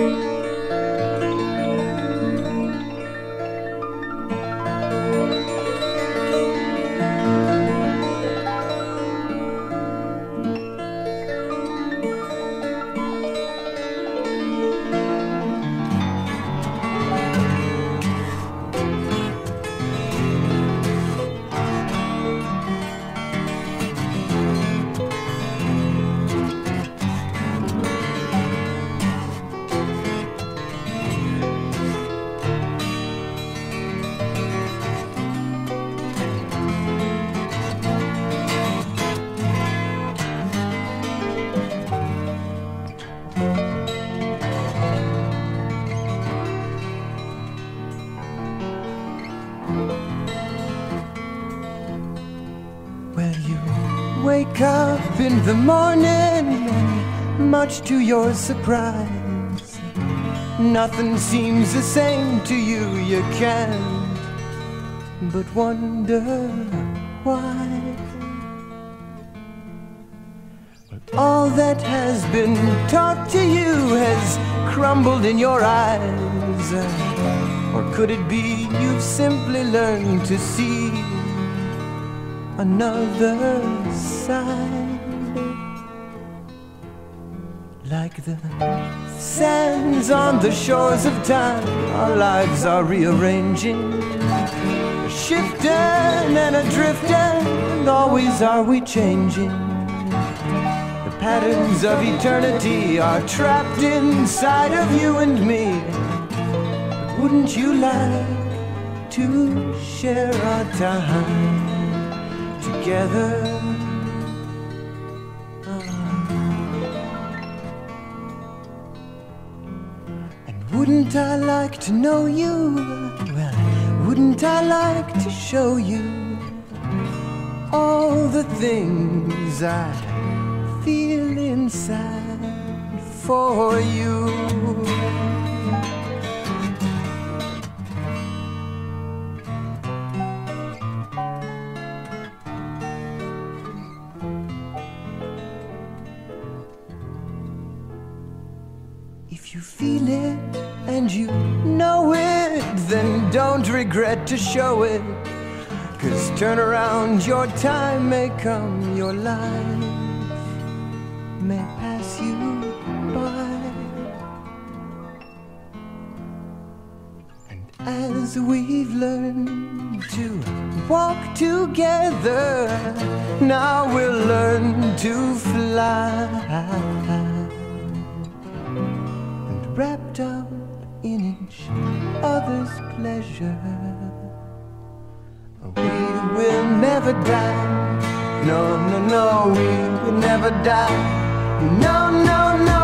Bye. Well, you wake up in the morning, much to your surprise, nothing seems the same to you. You can't but wonder why. All that has been taught to you has crumbled in your eyes. Or could it be you've simply learned to see another side? Like the sands on the shores of time, our lives are rearranging. Shifting and a drifting, and always are we changing The patterns of eternity are trapped inside of you and me. Wouldn't you like to share our time together? And wouldn't I like to know you? Well, wouldn't I like to show you all the things I feel inside for you. If you feel it and you know it, then don't regret to show it. Cause turn around, your time may come, your life may pass you by. And as we've learned to walk together, now we'll learn to fly. Wrapped up in each other's pleasure, we will never die. No, no, no, we will never die. No, no, no,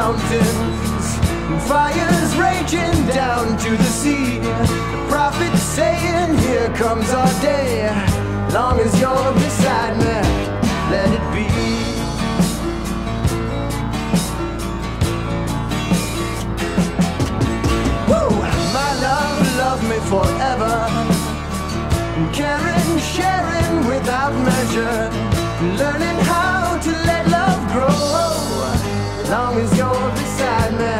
mountains, fires raging down to the sea. The prophet's saying, Here comes our day. Long as you're beside me, let it be. Woo! My love, love me forever. Caring, sharing without measure. Learning beside me,